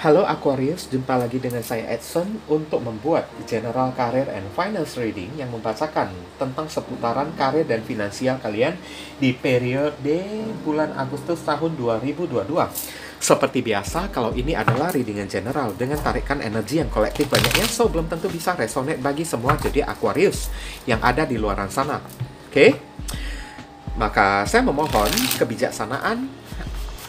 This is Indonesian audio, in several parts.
Halo Aquarius, jumpa lagi dengan saya Edson untuk membuat General Career and Finance Reading yang membacakan tentang seputaran karir dan finansial kalian di periode bulan Agustus tahun 2022. Seperti biasa, kalau ini adalah reading yang general dengan tarikan energi yang kolektif banyaknya, so belum tentu bisa resonate bagi semua jadi Aquarius yang ada di luar sana. Oke? Okay? Maka saya memohon kebijaksanaan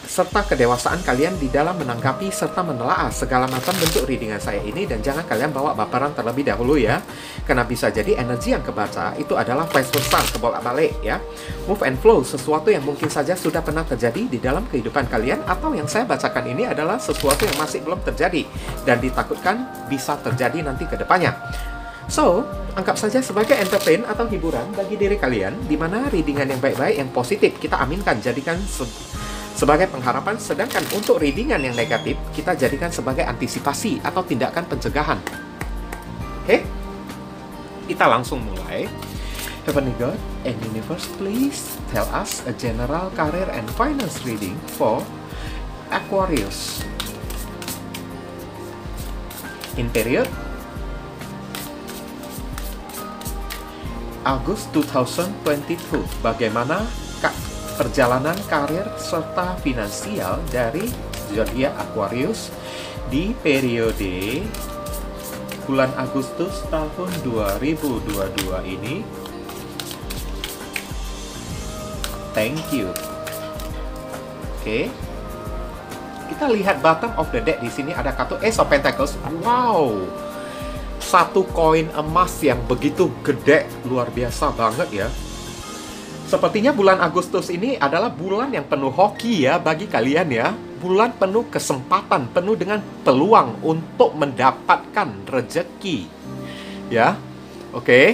serta kedewasaan kalian di dalam menanggapi serta menelaah segala macam bentuk readingan saya ini. Dan jangan kalian bawa baperan terlebih dahulu ya. Karena bisa jadi energi yang kebaca itu adalah vice versa kebolak-balik ya. Move and flow sesuatu yang mungkin saja sudah pernah terjadi di dalam kehidupan kalian atau yang saya bacakan ini adalah sesuatu yang masih belum terjadi dan ditakutkan bisa terjadi nanti ke depannya. So, anggap saja sebagai entertain atau hiburan bagi diri kalian, di mana readingan yang baik-baik, yang positif, kita aminkan, jadikan sebagai pengharapan, sedangkan untuk readingan yang negatif, kita jadikan sebagai antisipasi atau tindakan pencegahan. Oke? Okay? Kita langsung mulai. Heavenly God and Universe, please tell us a general career and finance reading for Aquarius. In period August 2022, bagaimana perjalanan karir serta finansial dari zodiak Aquarius di periode bulan Agustus tahun 2022 ini. Thank you. Oke. Okay. Kita lihat bottom of the deck di sini ada kartu Ace of Pentacles. Wow. Satu koin emas yang begitu gede, luar biasa banget ya Sepertinya bulan Agustus ini adalah bulan yang penuh hoki ya bagi kalian ya. Bulan penuh kesempatan, penuh dengan peluang untuk mendapatkan rejeki. Ya. Oke. Okay.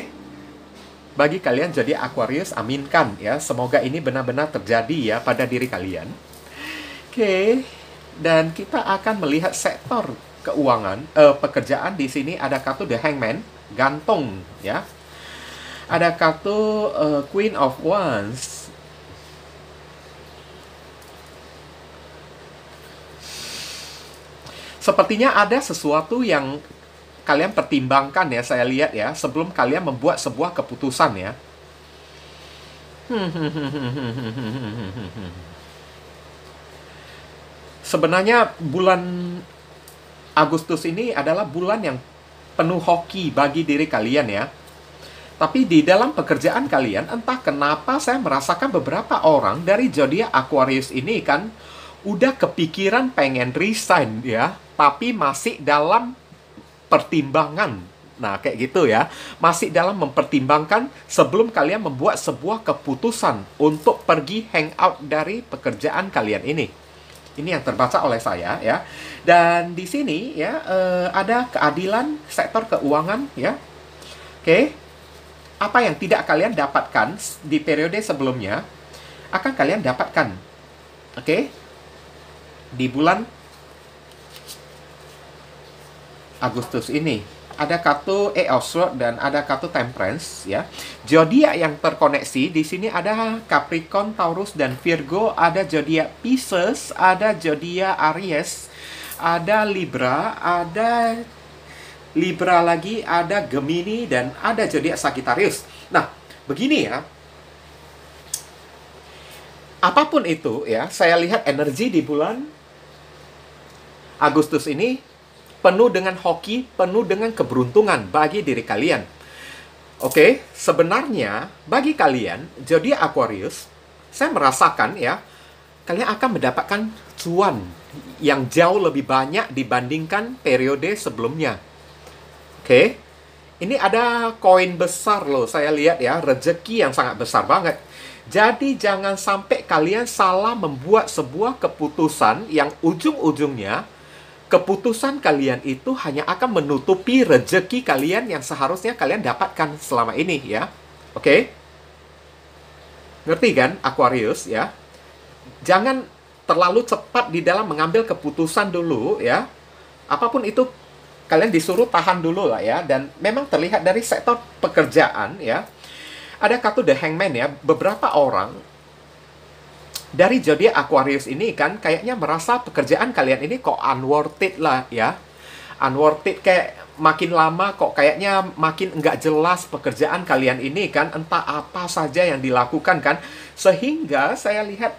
Bagi kalian jadi Aquarius, aminkan ya. Semoga ini benar-benar terjadi ya pada diri kalian. Oke. Okay. Dan kita akan melihat sektor keuangan, eh, pekerjaan di sini ada kartu The Hangman, gantung ya ada kartu uh, Queen of Wands. Sepertinya ada sesuatu yang kalian pertimbangkan ya, saya lihat ya, sebelum kalian membuat sebuah keputusan ya. Sebenarnya bulan Agustus ini adalah bulan yang penuh hoki bagi diri kalian ya. Tapi di dalam pekerjaan kalian, entah kenapa saya merasakan beberapa orang dari zodiak Aquarius ini kan udah kepikiran pengen resign ya, tapi masih dalam pertimbangan. Nah, kayak gitu ya. Masih dalam mempertimbangkan sebelum kalian membuat sebuah keputusan untuk pergi hangout dari pekerjaan kalian ini. Ini yang terbaca oleh saya ya. Dan di sini ya eh, ada keadilan sektor keuangan ya. Oke, apa yang tidak kalian dapatkan di periode sebelumnya akan kalian dapatkan. Oke? Okay? Di bulan Agustus ini ada kartu Swords dan ada kartu Temperance ya. Zodiak yang terkoneksi di sini ada Capricorn, Taurus dan Virgo, ada zodiak Pisces, ada zodiak Aries, ada Libra, ada Libra lagi, ada Gemini, dan ada zodiak Sagittarius. Nah, begini ya. Apa pun itu ya, saya lihat energi di bulan Agustus ini penuh dengan hoki, penuh dengan keberuntungan bagi diri kalian. Oke, sebenarnya bagi kalian zodiak Aquarius, saya merasakan ya, kalian akan mendapatkan cuan yang jauh lebih banyak dibandingkan periode sebelumnya. Oke. Ini ada koin besar loh, saya lihat ya, rezeki yang sangat besar banget. Jadi jangan sampai kalian salah membuat sebuah keputusan yang ujung-ujungnya keputusan kalian itu hanya akan menutupi rezeki kalian yang seharusnya kalian dapatkan selama ini ya. Oke? Ngerti kan Aquarius ya? Jangan terlalu cepat di dalam mengambil keputusan dulu ya. Apa pun itu kalian disuruh tahan dulu lah ya. Dan memang terlihat dari sektor pekerjaan ya ada kartu the hangman ya. Beberapa orang dari zodiak Aquarius ini kan kayaknya merasa pekerjaan kalian ini kok unworth lah ya. Unworth kayak makin lama kok kayaknya makin nggak jelas pekerjaan kalian ini kan entah apa saja yang dilakukan kan. Sehingga saya lihat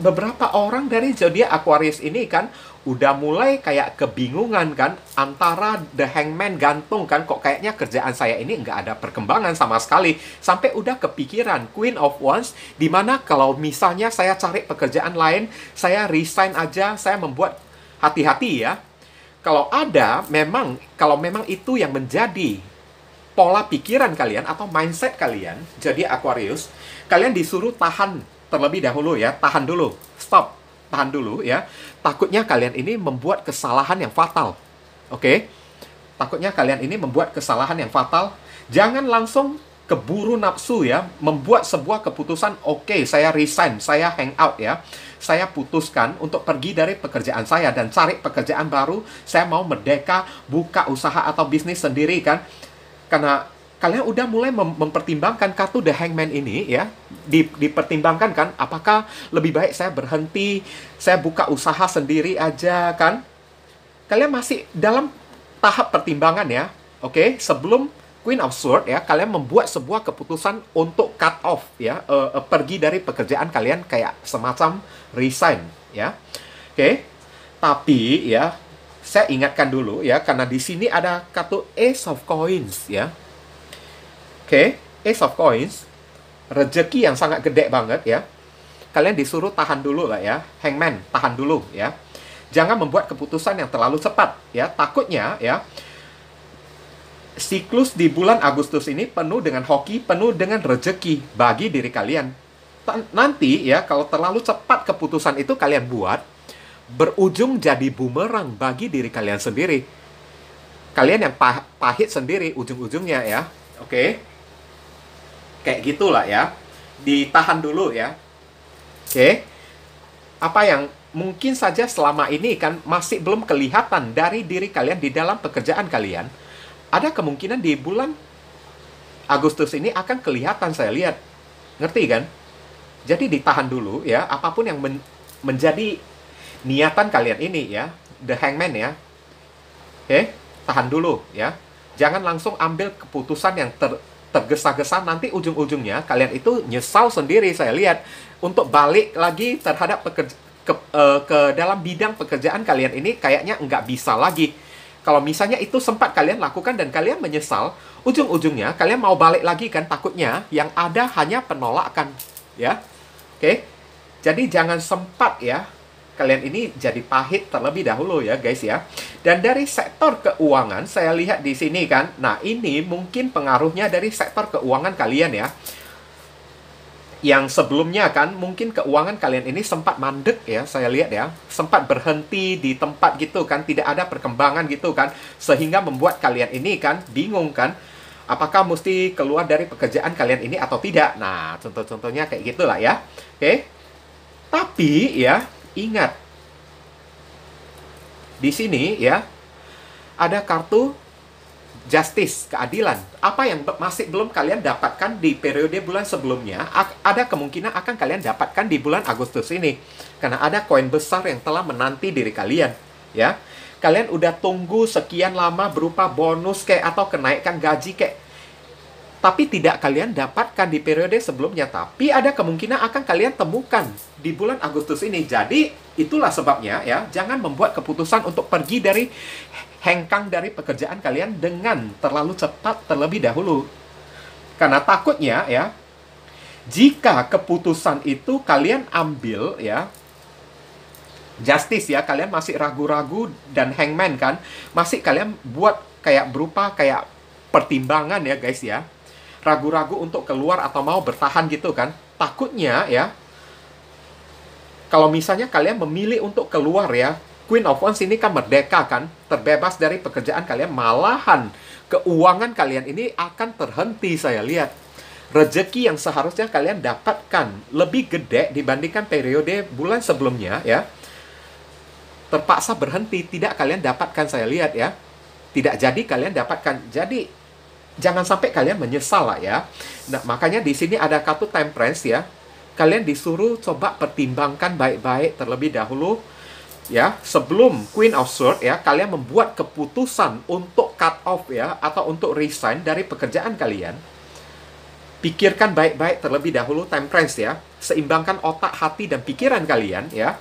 beberapa orang dari zodiak Aquarius ini kan udah mulai kayak kebingungan kan antara the hangman gantung kan kok kayaknya kerjaan saya ini nggak ada perkembangan sama sekali. Sampai udah kepikiran Queen of Wands di mana kalau misalnya saya cari pekerjaan lain saya resign aja saya membuat hati-hati ya. Kalau ada memang kalau memang itu yang menjadi pola pikiran kalian atau mindset kalian jadi Aquarius kalian disuruh tahan terlebih dahulu ya tahan dulu stop tahan dulu ya. Takutnya kalian ini membuat kesalahan yang fatal. Oke? Okay? Takutnya kalian ini membuat kesalahan yang fatal. Jangan langsung keburu nafsu ya, membuat sebuah keputusan, oke, okay, saya resign, saya hang out ya. Saya putuskan untuk pergi dari pekerjaan saya dan cari pekerjaan baru. Saya mau merdeka, buka usaha atau bisnis sendiri kan. Karena kalian udah mulai mem mempertimbangkan kartu The Hangman ini ya di, dipertimbangkan kan apakah lebih baik saya berhenti saya buka usaha sendiri aja kan kalian masih dalam tahap pertimbangan ya oke okay? sebelum Queen of Swords ya kalian membuat sebuah keputusan untuk cut off ya uh, uh, pergi dari pekerjaan kalian kayak semacam resign ya oke okay? tapi ya saya ingatkan dulu ya karena di sini ada kartu Ace of Coins ya okay, Ace of Coins, rezeki yang sangat gede banget ya. Kalian disuruh tahan dulu lah ya. Hangman, tahan dulu ya. Jangan membuat keputusan yang terlalu cepat ya. Takutnya ya, siklus di bulan Agustus ini penuh dengan hoki, penuh dengan rezeki bagi diri kalian. Nanti ya, kalau terlalu cepat keputusan itu kalian buat, berujung jadi bumerang bagi diri kalian sendiri. Kalian yang pah pahit sendiri ujung-ujungnya ya. Oke. Okay? Kayak gitulah ya. Ditahan dulu ya. Oke. Apa yang mungkin saja selama ini kan masih belum kelihatan dari diri kalian di dalam pekerjaan kalian ada kemungkinan di bulan Agustus ini akan kelihatan saya lihat. Ngerti kan? Jadi ditahan dulu ya apa pun yang men menjadi niatan kalian ini ya the hangman ya. Oke tahan dulu ya. Jangan langsung ambil keputusan yang ter tergesa-gesa nanti ujung-ujungnya kalian itu nyesal sendiri saya lihat untuk balik lagi terhadap pekerja, ke, uh, ke dalam bidang pekerjaan kalian ini kayaknya nggak bisa lagi. Kalau misalnya itu sempat kalian lakukan dan kalian menyesal, ujung-ujungnya kalian mau balik lagi kan takutnya yang ada hanya penolakan, ya. Oke. Jadi jangan sempat ya kalian ini jadi pahit terlebih dahulu ya guys ya. Dan dari sektor keuangan saya lihat di sini kan. Nah, ini mungkin pengaruhnya dari sektor keuangan kalian ya. Yang sebelumnya kan mungkin keuangan kalian ini sempat mandek ya, saya lihat ya. Sempat berhenti di tempat gitu kan, tidak ada perkembangan gitu kan. Sehingga membuat kalian ini kan bingung kan apakah mesti keluar dari pekerjaan kalian ini atau tidak. Nah, contoh-contohnya kayak gitulah ya. Oke. Tapi ya, Ingat, di sini ya ada kartu justice, keadilan. Apa yang masih belum kalian dapatkan di periode bulan sebelumnya, ada kemungkinan akan kalian dapatkan di bulan Agustus ini. Karena ada koin besar yang telah menanti diri kalian, ya. Kalian udah tunggu sekian lama berupa bonus kayak atau kenaikan gaji kayak tapi tidak kalian dapatkan di periode sebelumnya. Tapi ada kemungkinan akan kalian temukan di bulan Agustus ini. Jadi itulah sebabnya ya, jangan membuat keputusan untuk pergi dari hengkang dari pekerjaan kalian dengan terlalu cepat terlebih dahulu. Karena takutnya ya, jika keputusan itu kalian ambil ya, justice ya, kalian masih ragu-ragu dan hangman kan, masih kalian buat kayak berupa kayak pertimbangan ya guys ya ragu-ragu untuk keluar atau mau bertahan gitu kan. Takutnya ya, kalau misalnya kalian memilih untuk keluar ya, Queen of Wands ini kan merdeka kan, terbebas dari pekerjaan kalian, malahan keuangan kalian ini akan terhenti saya lihat. Rezeki yang seharusnya kalian dapatkan lebih gede dibandingkan periode bulan sebelumnya ya. Terpaksa berhenti, tidak kalian dapatkan saya lihat ya. Tidak jadi kalian dapatkan. Jadi jangan sampai kalian menyesal lah ya. Nah, makanya di sini ada kartu temperance ya. kalian disuruh coba pertimbangkan baik-baik terlebih dahulu ya sebelum Queen of Swords ya kalian membuat keputusan untuk cut off ya atau untuk resign dari pekerjaan kalian pikirkan baik-baik terlebih dahulu temperance ya seimbangkan otak hati dan pikiran kalian ya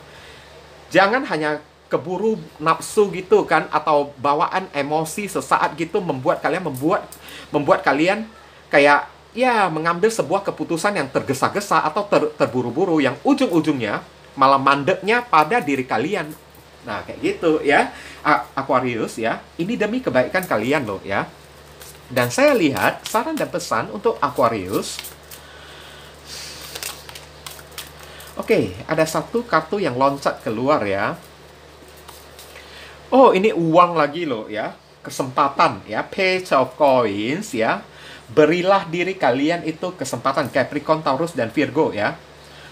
jangan hanya keburu nafsu gitu kan atau bawaan emosi sesaat gitu membuat kalian membuat membuat kalian kayak ya mengambil sebuah keputusan yang tergesa-gesa atau ter, terburu-buru yang ujung-ujungnya malah mandeknya pada diri kalian. Nah, kayak gitu ya. Aquarius ya. Ini demi kebaikan kalian loh ya. Dan saya lihat saran dan pesan untuk Aquarius. Oke, ada satu kartu yang loncat keluar ya. Oh, ini uang lagi loh ya. Kesempatan ya. Page of Coins ya. Berilah diri kalian itu kesempatan Capricorn, Taurus, dan Virgo ya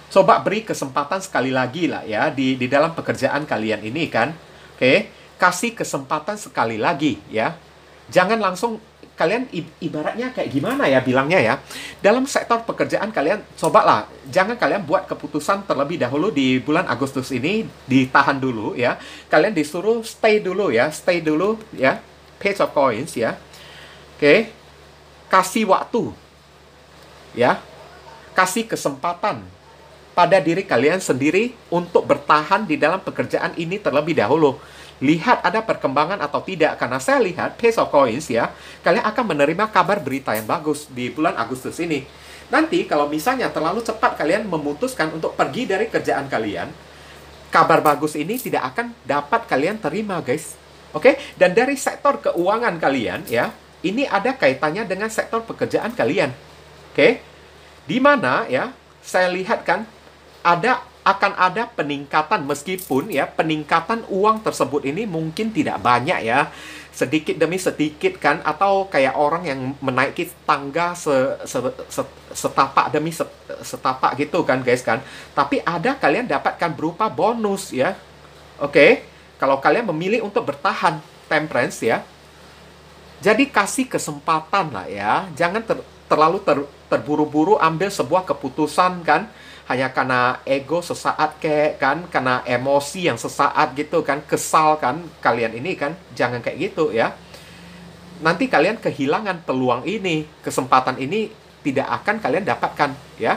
coba beri kesempatan sekali lagi lah ya di di dalam pekerjaan kalian ini kan. Oke, kasih kesempatan sekali lagi ya. Jangan langsung kalian ibaratnya kayak gimana ya bilangnya ya. Dalam sektor pekerjaan kalian cobalah jangan kalian buat keputusan terlebih dahulu di bulan Agustus ini ditahan dulu ya. Kalian disuruh stay dulu ya, stay dulu ya. Page of coins ya. Oke. Kasih waktu. Ya. Kasih kesempatan pada diri kalian sendiri untuk bertahan di dalam pekerjaan ini terlebih dahulu. Lihat ada perkembangan atau tidak, karena saya lihat Pace of Coins ya, kalian akan menerima kabar berita yang bagus di bulan Agustus ini. Nanti kalau misalnya terlalu cepat kalian memutuskan untuk pergi dari kerjaan kalian, kabar bagus ini tidak akan dapat kalian terima guys. Oke, okay? dan dari sektor keuangan kalian ya, ini ada kaitannya dengan sektor pekerjaan kalian. Oke, okay? di mana ya, saya lihat kan ada akan ada peningkatan meskipun ya peningkatan uang tersebut ini mungkin tidak banyak ya sedikit demi sedikit kan atau kayak orang yang menaiki tangga se, se, se, setapak demi setapak gitu kan guys kan tapi ada kalian dapatkan berupa bonus ya oke okay? Kalau kalian memilih untuk bertahan temperance ya jadi kasih kesempatan lah ya. Jangan ter, terlalu ter, terburu-buru ambil sebuah keputusan kan. Hanya karena ego sesaat kayak kan karena emosi yang sesaat gitu kan kesal kan kalian ini kan. Jangan kayak gitu ya. Nanti kalian kehilangan peluang ini kesempatan ini tidak akan kalian dapatkan ya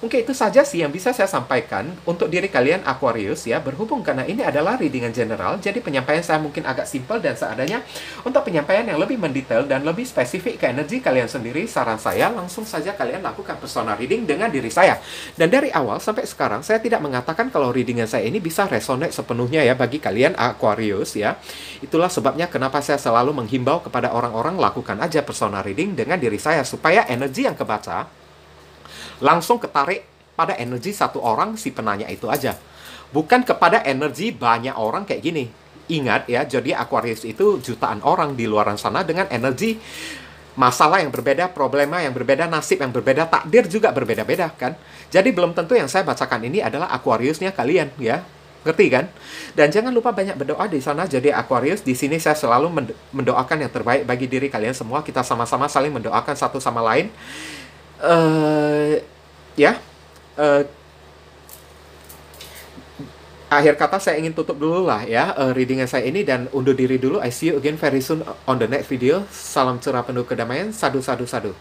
Mungkin itu saja sih yang bisa saya sampaikan untuk diri kalian Aquarius ya. Berhubung karena ini adalah readingan general, jadi penyampaian saya mungkin agak simpel dan seadanya. Untuk penyampaian yang lebih mendetail dan lebih spesifik ke energi kalian sendiri, saran saya langsung saja kalian lakukan personal reading dengan diri saya. Dan dari awal sampai sekarang, saya tidak mengatakan kalau readingan saya ini bisa resonate sepenuhnya ya bagi kalian Aquarius ya. Itulah sebabnya kenapa saya selalu menghimbau kepada orang-orang lakukan aja personal reading dengan diri saya supaya energi yang kebaca langsung ketarik pada energi satu orang si penanya itu aja. Bukan kepada energi banyak orang kayak gini. Ingat ya, jadi Aquarius itu jutaan orang di luar sana dengan energi masalah yang berbeda, problema yang berbeda, nasib yang berbeda, takdir juga berbeda-beda kan. Jadi belum tentu yang saya bacakan ini adalah Aquariusnya kalian ya. Ngerti kan? Dan jangan lupa banyak berdoa di sana. Jadi Aquarius, di sini saya selalu mendoakan yang terbaik bagi diri kalian semua. Kita sama-sama saling mendoakan satu sama lain uh, ya. Uh, akhir kata saya ingin tutup dulu lah ya uh, readingan saya ini dan undur diri dulu. I see you again very soon on the next video. Salam cerah penuh kedamaian. Sadu sadu sadu